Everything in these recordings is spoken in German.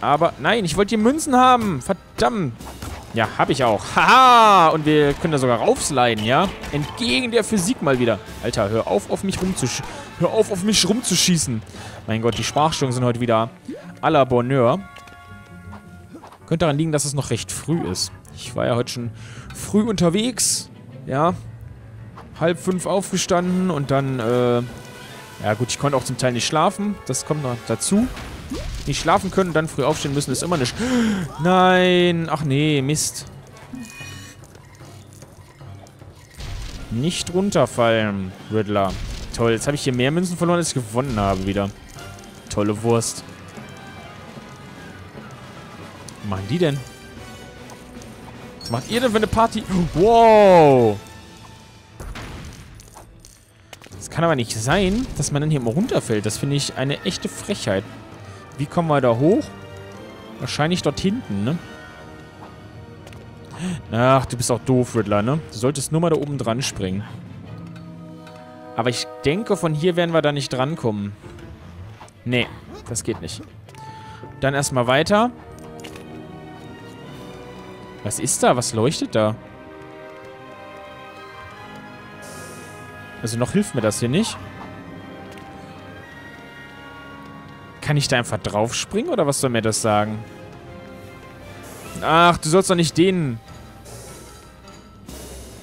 Aber, nein, ich wollte die Münzen haben. Verdammt. Ja, habe ich auch. Haha! Und wir können da sogar raufsliden, ja? Entgegen der Physik mal wieder. Alter, hör auf, auf mich rumzusch... Hör auf, auf mich rumzuschießen. Mein Gott, die Sprachstörungen sind heute wieder à la Bonheur. Könnte daran liegen, dass es noch recht früh ist. Ich war ja heute schon früh unterwegs. Ja. Halb fünf aufgestanden und dann, äh... Ja gut, ich konnte auch zum Teil nicht schlafen. Das kommt noch dazu nicht schlafen können und dann früh aufstehen müssen, ist immer nicht. Nein. Ach nee, Mist. Nicht runterfallen, Riddler. Toll, jetzt habe ich hier mehr Münzen verloren, als ich gewonnen habe wieder. Tolle Wurst. Was machen die denn? Was macht ihr denn für eine Party? Wow. Das kann aber nicht sein, dass man dann hier immer runterfällt. Das finde ich eine echte Frechheit. Wie kommen wir da hoch? Wahrscheinlich dort hinten, ne? Ach, du bist auch doof, Riddler, ne? Du solltest nur mal da oben dran springen. Aber ich denke, von hier werden wir da nicht drankommen. Nee, das geht nicht. Dann erstmal weiter. Was ist da? Was leuchtet da? Also noch hilft mir das hier nicht. Kann ich da einfach draufspringen oder was soll mir das sagen? Ach, du sollst doch nicht den...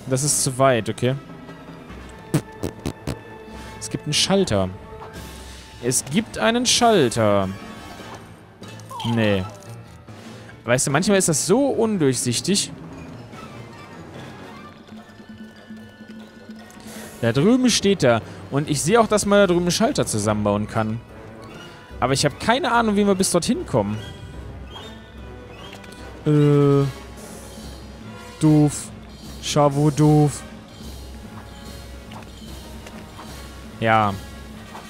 Das ist zu weit, okay. Es gibt einen Schalter. Es gibt einen Schalter. Nee. Weißt du, manchmal ist das so undurchsichtig. Da drüben steht er. Und ich sehe auch, dass man da drüben einen Schalter zusammenbauen kann. Aber ich habe keine Ahnung, wie wir bis dorthin kommen. Äh. Doof. Chavo doof. Ja.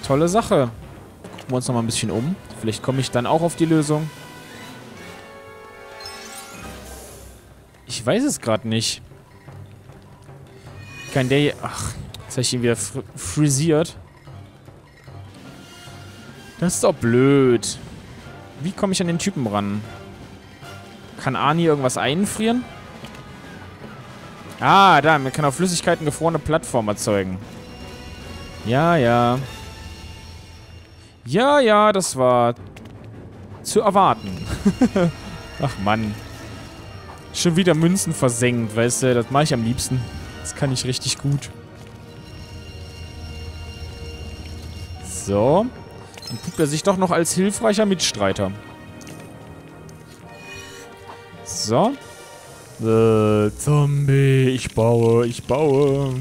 Tolle Sache. Gucken wir uns nochmal ein bisschen um. Vielleicht komme ich dann auch auf die Lösung. Ich weiß es gerade nicht. Der hier... Ach, jetzt habe ich ihn wieder fr frisiert. Das ist doch blöd. Wie komme ich an den Typen ran? Kann Arnie irgendwas einfrieren? Ah, da. Man kann auf Flüssigkeiten gefrorene Plattform erzeugen. Ja, ja. Ja, ja, das war zu erwarten. Ach, Mann. Schon wieder Münzen versenkt, weißt du? Das mache ich am liebsten. Das kann ich richtig gut. So. Dann tut er sich doch noch als hilfreicher Mitstreiter. So. Äh, Zombie, ich baue, ich baue.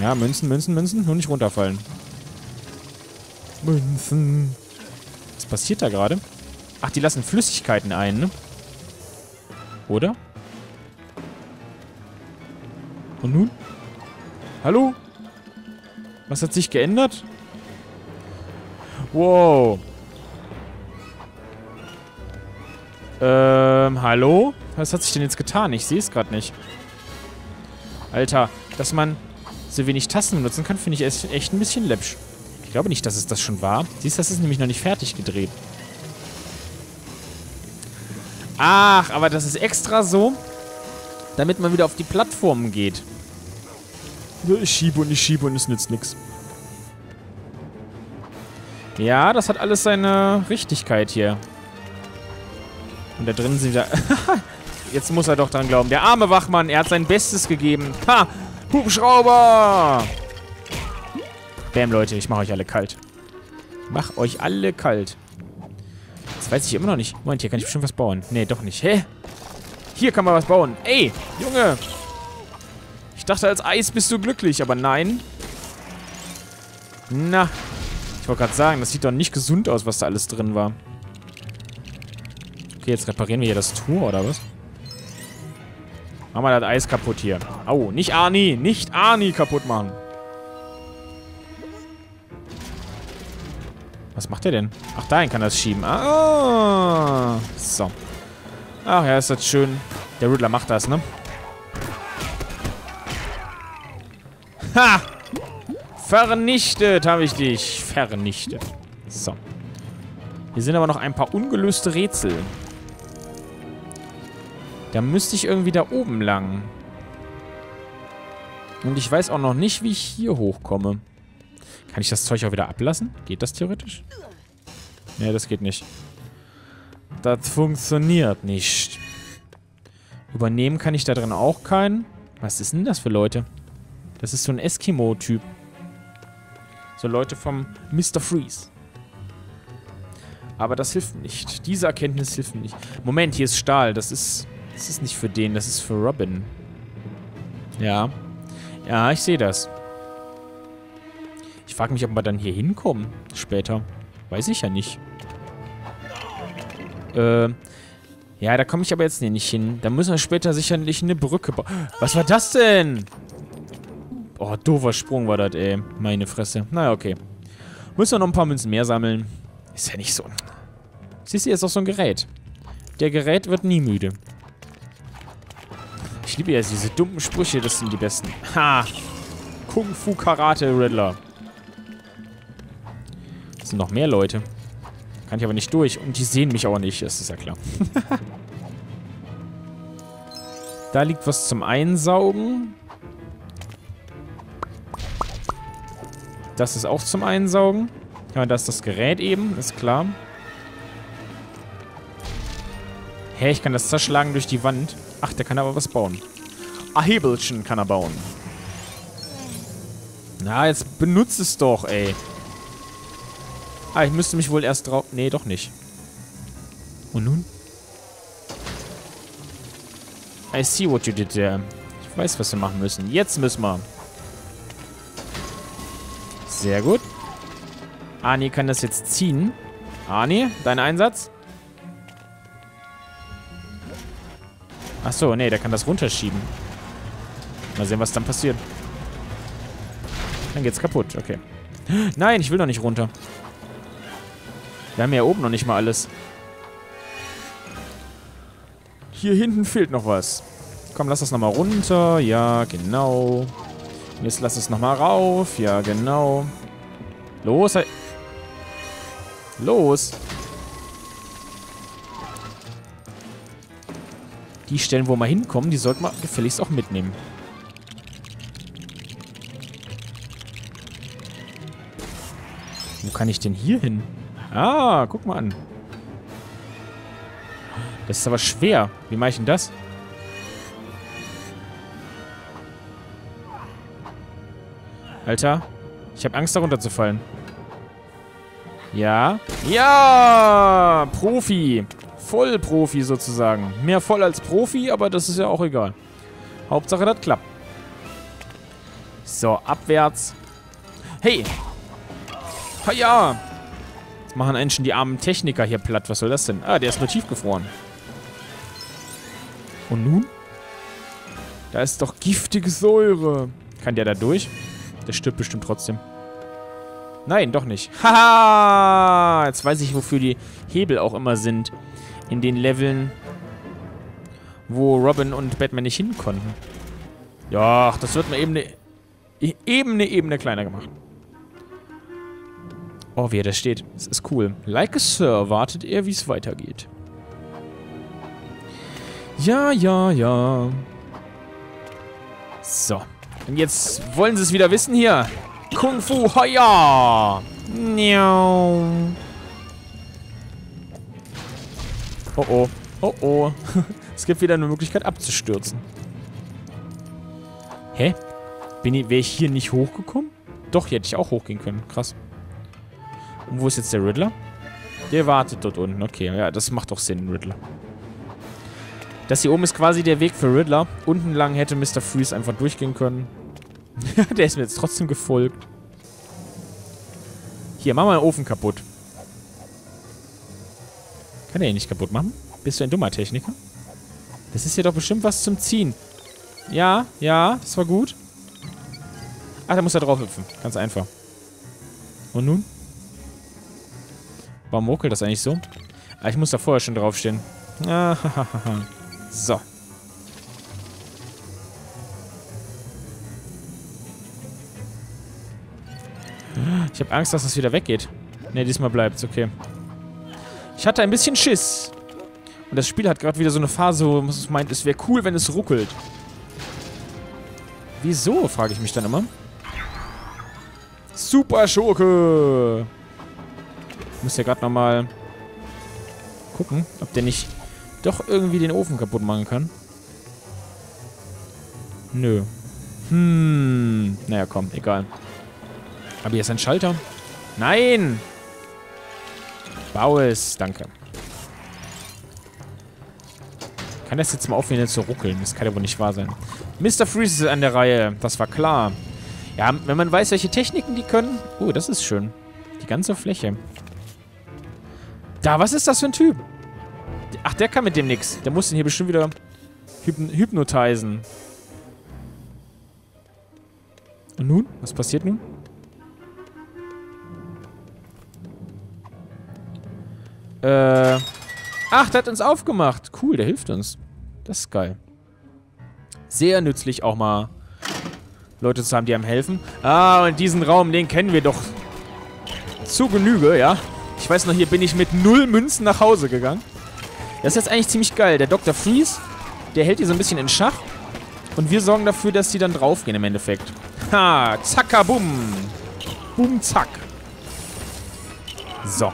Ja, Münzen, Münzen, Münzen. Nur nicht runterfallen. Münzen. Was passiert da gerade? Ach, die lassen Flüssigkeiten ein, ne? Oder? Und nun? Hallo? Was hat sich geändert? Wow. Ähm, hallo? Was hat sich denn jetzt getan? Ich sehe es gerade nicht. Alter, dass man so wenig Tasten benutzen kann, finde ich echt ein bisschen läppsch. Ich glaube nicht, dass es das schon war. Siehst du, das ist nämlich noch nicht fertig gedreht. Ach, aber das ist extra so, damit man wieder auf die Plattformen geht. Ich schiebe und ich schiebe und es nützt nichts. Ja, das hat alles seine Richtigkeit hier. Und da drin sind wir... Jetzt muss er doch dran glauben. Der arme Wachmann, er hat sein Bestes gegeben. Ha! Hubschrauber! Bam, Leute, ich mache euch alle kalt. Mach euch alle kalt. Das weiß ich immer noch nicht. Moment, hier kann ich bestimmt was bauen. Nee, doch nicht. Hä? Hier kann man was bauen. Ey, Junge! Ich dachte, als Eis bist du glücklich, aber nein. Na, ich wollte gerade sagen, das sieht doch nicht gesund aus, was da alles drin war. Okay, jetzt reparieren wir hier das Tor, oder was? Machen wir das Eis kaputt hier. Au, nicht Arnie, nicht Arnie kaputt machen. Was macht der denn? Ach, dahin kann er das schieben. Ah, so. Ach ja, ist das schön. Der Riddler macht das, ne? Ha! Vernichtet habe ich dich. Vernichtet. So. Hier sind aber noch ein paar ungelöste Rätsel. Da müsste ich irgendwie da oben lang. Und ich weiß auch noch nicht, wie ich hier hochkomme. Kann ich das Zeug auch wieder ablassen? Geht das theoretisch? Nee, das geht nicht. Das funktioniert nicht. Übernehmen kann ich da drin auch keinen. Was ist denn das für Leute? Das ist so ein Eskimo-Typ. So Leute vom Mr. Freeze. Aber das hilft nicht. Diese Erkenntnis hilft nicht. Moment, hier ist Stahl. Das ist... Das ist nicht für den, das ist für Robin. Ja. Ja, ich sehe das. Ich frage mich, ob wir dann hier hinkommen. Später. Weiß ich ja nicht. Äh... Ja, da komme ich aber jetzt nicht hin. Da müssen wir später sicherlich eine Brücke bauen. Was war das denn? Oh, doofer Sprung war das, ey. Meine Fresse. Naja, okay. Müssen wir noch ein paar Münzen mehr sammeln. Ist ja nicht so. Siehst du, jetzt auch so ein Gerät. Der Gerät wird nie müde. Ich liebe ja diese dummen Sprüche, das sind die besten. Ha! Kung Fu Karate Riddler. Das sind noch mehr Leute. Kann ich aber nicht durch. Und die sehen mich auch nicht, das ist ja klar. da liegt was zum Einsaugen. Das ist auch zum Einsaugen. Ja, das ist das Gerät eben, ist klar. Hä, ich kann das zerschlagen durch die Wand. Ach, der kann aber was bauen. Ah, Hebelchen kann er bauen. Na, jetzt benutzt es doch, ey. Ah, ich müsste mich wohl erst drauf... Nee, doch nicht. Und nun? I see what you did there. Ich weiß, was wir machen müssen. Jetzt müssen wir. Sehr gut. Ani kann das jetzt ziehen. Ani, dein Einsatz? Achso, nee, der kann das runterschieben. Mal sehen, was dann passiert. Dann geht's kaputt, okay. Nein, ich will doch nicht runter. Wir haben ja oben noch nicht mal alles. Hier hinten fehlt noch was. Komm, lass das nochmal runter. Ja, genau. Jetzt lass es nochmal rauf. Ja, genau. Los. Hey. Los. Die Stellen, wo wir hinkommen, die sollten wir gefälligst auch mitnehmen. Wo kann ich denn hier hin? Ah, guck mal an. Das ist aber schwer. Wie mache ich denn das? Alter, ich habe Angst, darunter zu fallen. Ja. Ja! Profi. Vollprofi sozusagen. Mehr voll als Profi, aber das ist ja auch egal. Hauptsache, das klappt. So, abwärts. Hey! ja! Jetzt machen einen schon die armen Techniker hier platt. Was soll das denn? Ah, der ist nur tiefgefroren. Und nun? Da ist doch giftige Säure. Kann der da durch? Der stirbt bestimmt trotzdem. Nein, doch nicht. Haha! Jetzt weiß ich, wofür die Hebel auch immer sind. In den Leveln, wo Robin und Batman nicht hin konnten. Ja, das wird mal eben eine, eben eine Ebene kleiner gemacht. Oh, wie er da steht. Das ist cool. Like a Sir wartet er, wie es weitergeht. Ja, ja, ja. So. Und jetzt wollen sie es wieder wissen hier. Kung Fu Heuer. Miau. Oh oh. Oh oh. es gibt wieder eine Möglichkeit abzustürzen. Hä? Bin ich, wäre ich hier nicht hochgekommen? Doch, hier hätte ich auch hochgehen können. Krass. Und wo ist jetzt der Riddler? Der wartet dort unten. Okay, ja, das macht doch Sinn, Riddler. Das hier oben ist quasi der Weg für Riddler. Unten lang hätte Mr. Freeze einfach durchgehen können. der ist mir jetzt trotzdem gefolgt. Hier, mach mal den Ofen kaputt. Kann er ihn nicht kaputt machen? Bist du ein dummer Techniker? Das ist hier doch bestimmt was zum Ziehen. Ja, ja, das war gut. Ach, da muss er drauf hüpfen. Ganz einfach. Und nun? Warum ruckelt das eigentlich so? Ah, ich muss da vorher schon draufstehen. Ah, so. Ich habe Angst, dass das wieder weggeht. Ne, diesmal bleibt's, okay. Ich hatte ein bisschen Schiss. Und das Spiel hat gerade wieder so eine Phase, wo es meint, es wäre cool, wenn es ruckelt. Wieso, frage ich mich dann immer. Super Schurke! Ich muss ja gerade nochmal gucken, ob der nicht doch irgendwie den Ofen kaputt machen kann. Nö. Hm. Naja, komm, egal. Aber hier ist ein Schalter. Nein! Bau es. Danke. Kann das jetzt mal aufhören zu ruckeln? Das kann ja wohl nicht wahr sein. Mr. Freeze ist an der Reihe. Das war klar. Ja, wenn man weiß, welche Techniken die können. Oh, das ist schön. Die ganze Fläche. Da, was ist das für ein Typ? Ach, der kann mit dem nix. Der muss den hier bestimmt wieder hypn hypnotisieren. Und nun? Was passiert nun? Äh. Ach, der hat uns aufgemacht. Cool, der hilft uns. Das ist geil. Sehr nützlich auch mal Leute zu haben, die einem helfen. Ah, und diesen Raum, den kennen wir doch zu Genüge, ja. Ich weiß noch, hier bin ich mit null Münzen nach Hause gegangen. Das ist jetzt eigentlich ziemlich geil. Der Dr. Freeze, der hält die so ein bisschen in Schach. Und wir sorgen dafür, dass die dann draufgehen im Endeffekt. Ha, zacka, bum. Bum, zack. So.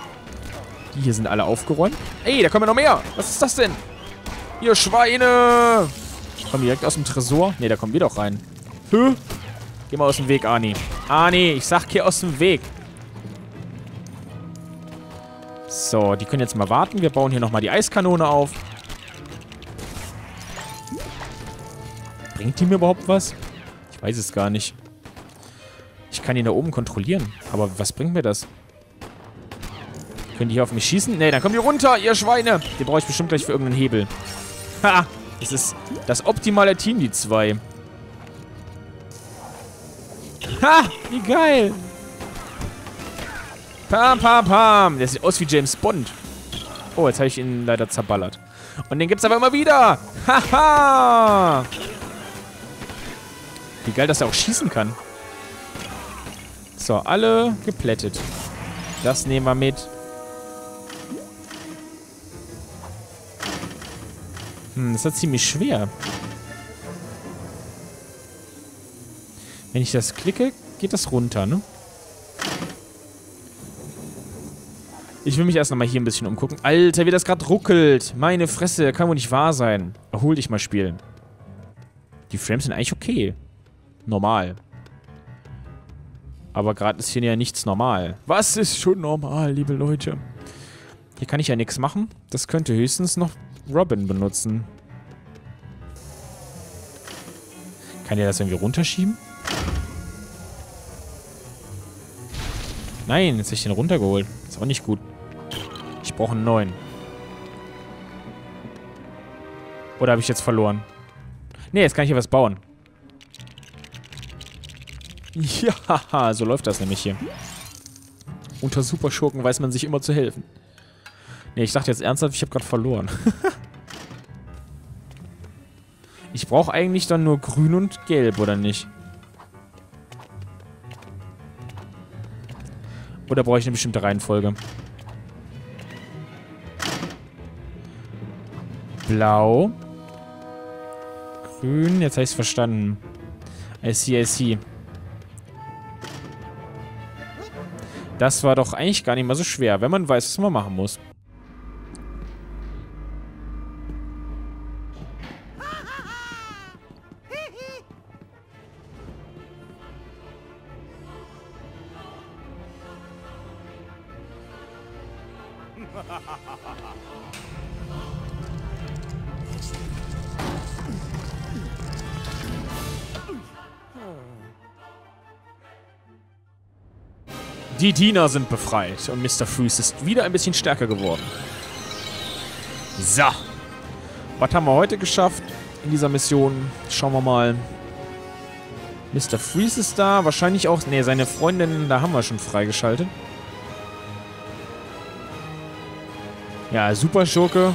Die hier sind alle aufgeräumt. Ey, da kommen ja noch mehr. Was ist das denn? Ihr Schweine. Kommen direkt aus dem Tresor. Ne, da kommen wir doch rein. Hä? Geh mal aus dem Weg, Ani. Ani, ich sag, geh aus dem Weg. So, die können jetzt mal warten. Wir bauen hier nochmal die Eiskanone auf. Bringt die mir überhaupt was? Ich weiß es gar nicht. Ich kann ihn da oben kontrollieren. Aber was bringt mir das? Können die hier auf mich schießen? Ne, dann kommen die runter, ihr Schweine. Die brauche ich bestimmt gleich für irgendeinen Hebel. Ha! Das ist das optimale Team, die zwei. Ha! Wie geil! Pam, pam, pam. Der sieht aus wie James Bond. Oh, jetzt habe ich ihn leider zerballert. Und den gibt's aber immer wieder. Haha! Wie geil, dass er auch schießen kann. So, alle geplättet. Das nehmen wir mit. Hm, das ist ziemlich schwer. Wenn ich das klicke, geht das runter, ne? Ich will mich erst nochmal hier ein bisschen umgucken. Alter, wie das gerade ruckelt. Meine Fresse, kann wohl nicht wahr sein. Erhol dich mal, Spiel. Die Frames sind eigentlich okay. Normal. Aber gerade ist hier ja nichts normal. Was ist schon normal, liebe Leute? Hier kann ich ja nichts machen. Das könnte höchstens noch Robin benutzen. Kann der das irgendwie runterschieben? Nein, jetzt habe ich den runtergeholt. Ist auch nicht gut. Ich brauche einen neuen. Oder habe ich jetzt verloren? Ne, jetzt kann ich hier was bauen. Ja, so läuft das nämlich hier. Unter Superschurken weiß man sich immer zu helfen. Ne, ich dachte jetzt ernsthaft, ich habe gerade verloren. ich brauche eigentlich dann nur grün und gelb, oder nicht? Oder brauche ich eine bestimmte Reihenfolge? Blau. Grün. Jetzt habe ich es verstanden. I see, I see. Das war doch eigentlich gar nicht mal so schwer, wenn man weiß, was man machen muss. Die Diener sind befreit und Mr. Freeze ist wieder ein bisschen stärker geworden. So. Was haben wir heute geschafft in dieser Mission? Schauen wir mal. Mr. Freeze ist da. Wahrscheinlich auch... Ne, seine Freundin, da haben wir schon freigeschaltet. Ja, Super Schurke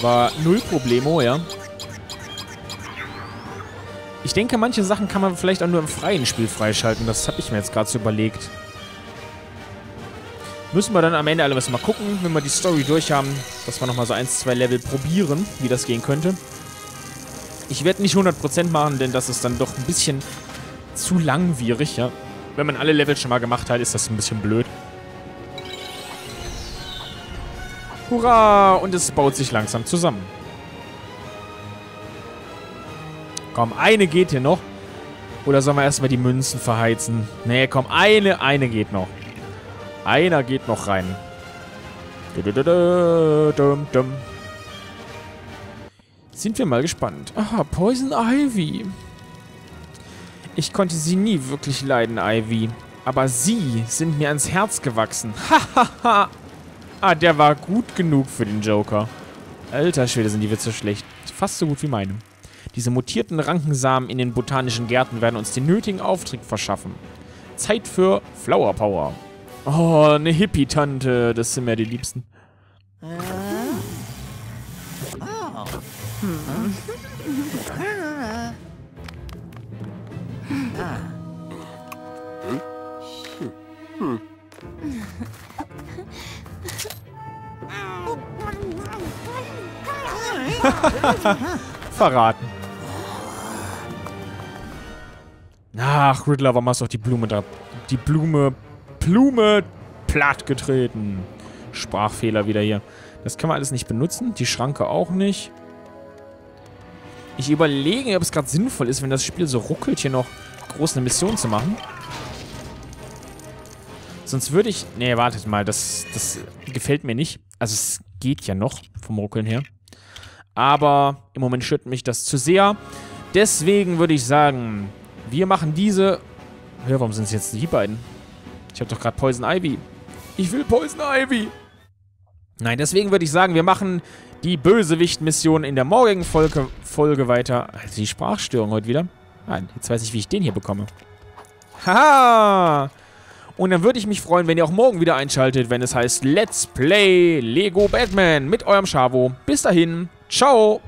war null Problemo, ja. Ich denke, manche Sachen kann man vielleicht auch nur im freien Spiel freischalten. Das habe ich mir jetzt gerade so überlegt. Müssen wir dann am Ende alles mal gucken, wenn wir die Story durch haben, dass wir nochmal so ein, zwei Level probieren, wie das gehen könnte. Ich werde nicht 100% machen, denn das ist dann doch ein bisschen zu langwierig, ja. Wenn man alle Level schon mal gemacht hat, ist das ein bisschen blöd. Hurra! Und es baut sich langsam zusammen. Komm, eine geht hier noch. Oder sollen wir erstmal die Münzen verheizen? Nee, komm, eine, eine geht noch. Einer geht noch rein. Sind wir mal gespannt. Aha, Poison Ivy. Ich konnte sie nie wirklich leiden, Ivy. Aber sie sind mir ans Herz gewachsen. Hahaha. ah, der war gut genug für den Joker. Alter Schwede, sind die Witze schlecht. Fast so gut wie meine. Diese mutierten Rankensamen in den botanischen Gärten werden uns den nötigen Auftrieb verschaffen. Zeit für Flower Power. Oh, eine Hippie-Tante. Das sind mir die Liebsten. Verraten. Ach, Riddler, warum hast du auch die Blume da? Die Blume Blume plattgetreten. Sprachfehler wieder hier. Das kann man alles nicht benutzen. Die Schranke auch nicht. Ich überlege, ob es gerade sinnvoll ist, wenn das Spiel so ruckelt, hier noch groß eine Mission zu machen. Sonst würde ich... Nee, wartet mal. Das, das gefällt mir nicht. Also es geht ja noch vom Ruckeln her. Aber im Moment stört mich das zu sehr. Deswegen würde ich sagen, wir machen diese... Ja, warum sind es jetzt die beiden? Ich habe doch gerade Poison Ivy. Ich will Poison Ivy. Nein, deswegen würde ich sagen, wir machen die Bösewicht-Mission in der morgigen Folge, Folge weiter. Also die Sprachstörung heute wieder. Nein, jetzt weiß ich, wie ich den hier bekomme. Haha! Und dann würde ich mich freuen, wenn ihr auch morgen wieder einschaltet, wenn es heißt Let's Play Lego Batman mit eurem Chavo. Bis dahin, ciao!